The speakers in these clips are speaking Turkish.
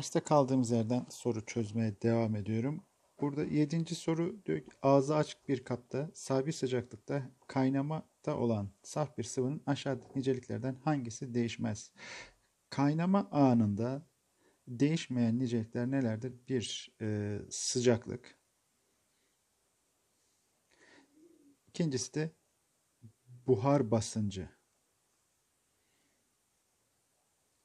Derste kaldığımız yerden soru çözmeye devam ediyorum. Burada yedinci soru diyor ki ağzı açık bir kapta sabit sıcaklıkta kaynamada olan saf bir sıvının aşağıdaki niceliklerden hangisi değişmez? Kaynama anında değişmeyen nicelikler nelerdir? Bir e, sıcaklık. İkincisi de buhar basıncı.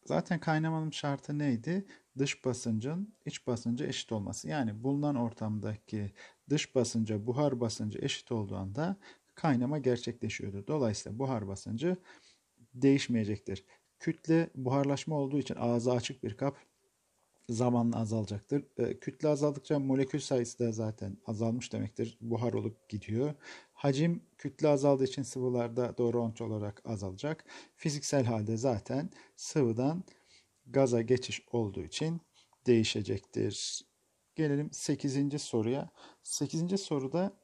Zaten kaynamanın şartı neydi? Dış basıncın iç basıncı eşit olması. Yani bulunan ortamdaki dış basınca buhar basıncı eşit olduğu anda kaynama gerçekleşiyordu. Dolayısıyla buhar basıncı değişmeyecektir. Kütle buharlaşma olduğu için ağzı açık bir kap zamanla azalacaktır. E, kütle azaldıkça molekül sayısı da zaten azalmış demektir. Buhar olup gidiyor. Hacim kütle azaldığı için sıvılarda doğru orantılı olarak azalacak. Fiziksel halde zaten sıvıdan gaza geçiş olduğu için değişecektir. Gelelim 8. soruya. 8. soruda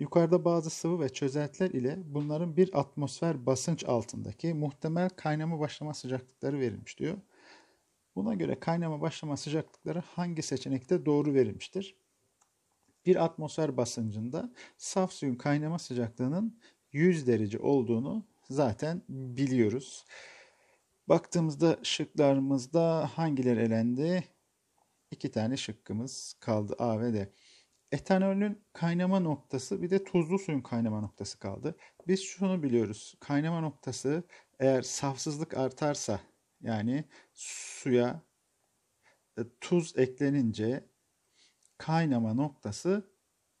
yukarıda bazı sıvı ve çözeltiler ile bunların bir atmosfer basınç altındaki muhtemel kaynama başlama sıcaklıkları verilmiş diyor. Buna göre kaynama başlama sıcaklıkları hangi seçenekte doğru verilmiştir? Bir atmosfer basıncında saf suyun kaynama sıcaklığının 100 derece olduğunu zaten biliyoruz. Baktığımızda şıklarımızda hangileri elendi? İki tane şıkkımız kaldı A ve D. Etanolün kaynama noktası bir de tuzlu suyun kaynama noktası kaldı. Biz şunu biliyoruz. Kaynama noktası eğer safsızlık artarsa yani suya e, tuz eklenince kaynama noktası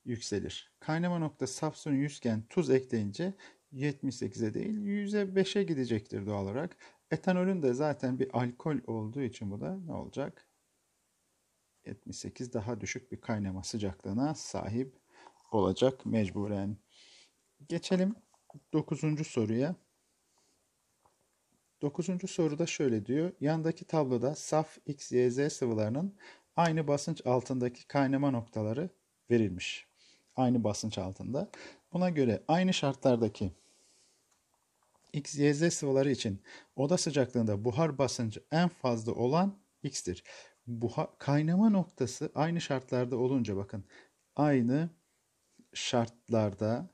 yükselir. Kaynama noktası saf suyun 100 iken tuz ekleyince 78'e değil 100'e 5'e gidecektir doğal olarak. Etanolün de zaten bir alkol olduğu için bu da ne olacak? 78 daha düşük bir kaynama sıcaklığına sahip olacak mecburen. Geçelim 9. soruya. 9. soruda şöyle diyor. Yandaki tabloda saf X, Y, Z sıvılarının aynı basınç altındaki kaynama noktaları verilmiş. Aynı basınç altında. Buna göre aynı şartlardaki X, Y, Z sıvıları için oda sıcaklığında buhar basıncı en fazla olan X'tir. Buhar, kaynama noktası aynı şartlarda olunca bakın aynı şartlarda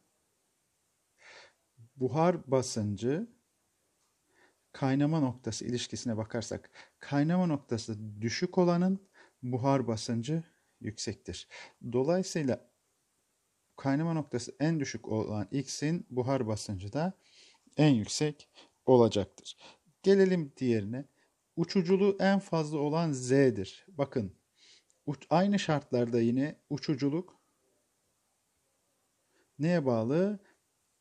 buhar basıncı kaynama noktası ilişkisine bakarsak kaynama noktası düşük olanın buhar basıncı yüksektir. Dolayısıyla kaynama noktası en düşük olan X'in buhar basıncı da en yüksek olacaktır. Gelelim diğerine. Uçuculuğu en fazla olan Z'dir. Bakın aynı şartlarda yine uçuculuk neye bağlı?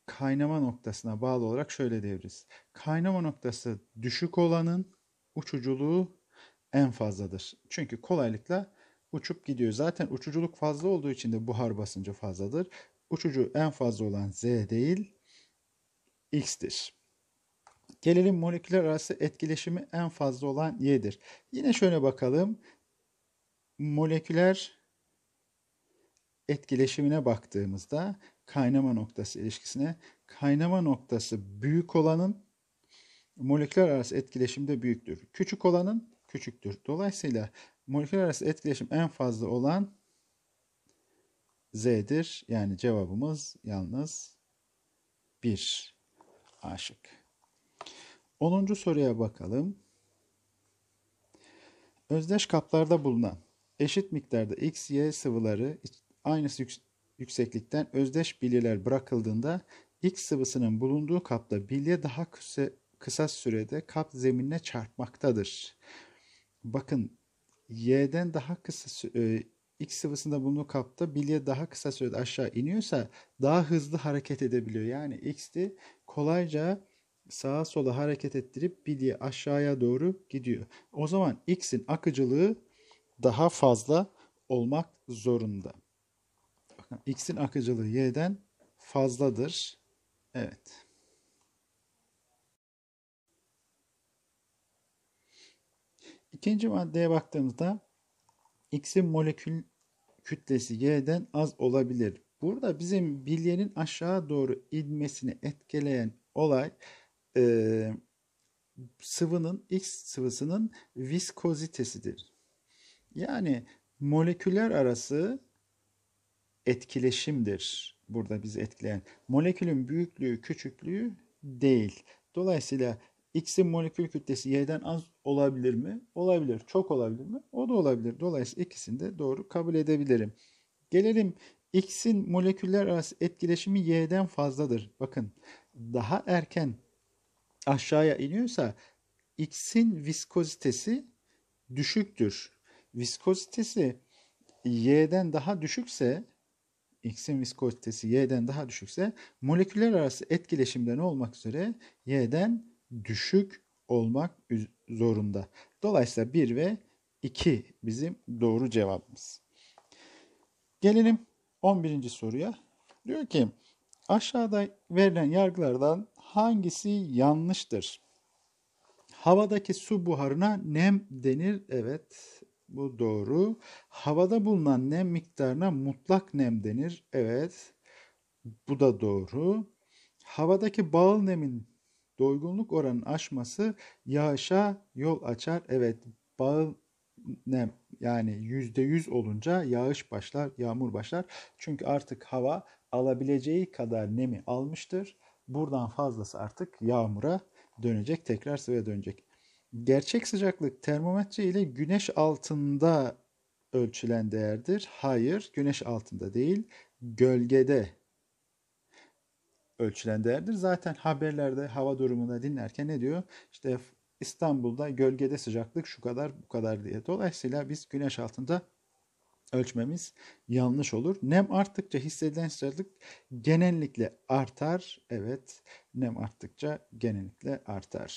Kaynama noktasına bağlı olarak şöyle diyebiliriz. Kaynama noktası düşük olanın uçuculuğu en fazladır. Çünkü kolaylıkla uçup gidiyor. Zaten uçuculuk fazla olduğu için de buhar basıncı fazladır. Uçucu en fazla olan Z değil, X'tir. Gelelim moleküler arası etkileşimi en fazla olan Y'dir. Yine şöyle bakalım. Moleküler etkileşimine baktığımızda kaynama noktası ilişkisine kaynama noktası büyük olanın moleküler arası etkileşimde büyüktür. Küçük olanın küçüktür. Dolayısıyla moleküler arası etkileşim en fazla olan Z'dir. Yani cevabımız yalnız 1. Aşık. 10. soruya bakalım. Özdeş kaplarda bulunan eşit miktarda X, Y sıvıları aynı yükseklikten özdeş bilyeler bırakıldığında X sıvısının bulunduğu kapta bilye daha kısa, kısa sürede kap zeminine çarpmaktadır. Bakın Y'den daha kısa e, X sıvısında bulunduğu kapta bilye daha kısa sürede aşağı iniyorsa daha hızlı hareket edebiliyor. Yani X'ti kolayca sağa sola hareket ettirip bilye aşağıya doğru gidiyor. O zaman X'in akıcılığı daha fazla olmak zorunda. X'in akıcılığı Y'den fazladır. Evet. İkinci maddeye baktığımızda X'in molekül kütlesi Y'den az olabilir. Burada bizim bilyenin aşağı doğru inmesini etkileyen olay e, sıvının X sıvısının viskozitesidir. Yani moleküller arası etkileşimdir burada bizi etkileyen. Molekülün büyüklüğü, küçüklüğü değil. Dolayısıyla X'in molekül kütlesi Y'den az olabilir mi? Olabilir. Çok olabilir mi? O da olabilir. Dolayısıyla ikisini de doğru kabul edebilirim. Gelelim X'in moleküller arası etkileşimi Y'den fazladır. Bakın daha erken aşağıya iniyorsa X'in viskozitesi düşüktür. Viskozitesi Y'den daha düşükse X'in viskozitesi Y'den daha düşükse moleküller arası etkileşimde ne olmak üzere? Y'den düşük olmak zorunda. Dolayısıyla 1 ve 2 bizim doğru cevabımız. Gelelim 11. soruya. Diyor ki aşağıda verilen yargılardan hangisi yanlıştır? Havadaki su buharına nem denir. Evet, bu doğru. Havada bulunan nem miktarına mutlak nem denir. Evet, bu da doğru. Havadaki bağıl nemin doygunluk oranının aşması yağışa yol açar. Evet, bağıl nem yani yüzde yüz olunca yağış başlar, yağmur başlar. Çünkü artık hava alabileceği kadar nemi almıştır. Buradan fazlası artık yağmura dönecek, tekrar sıvıya dönecek. Gerçek sıcaklık termometre ile güneş altında ölçülen değerdir. Hayır, güneş altında değil, gölgede ölçülen değerdir. Zaten haberlerde hava durumunda dinlerken ne diyor? İşte İstanbul'da gölgede sıcaklık şu kadar bu kadar diye. Dolayısıyla biz güneş altında ölçmemiz yanlış olur. Nem arttıkça hissedilen sıcaklık genellikle artar. Evet, nem arttıkça genellikle artar.